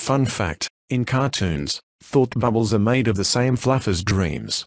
Fun fact, in cartoons, thought bubbles are made of the same fluff as dreams.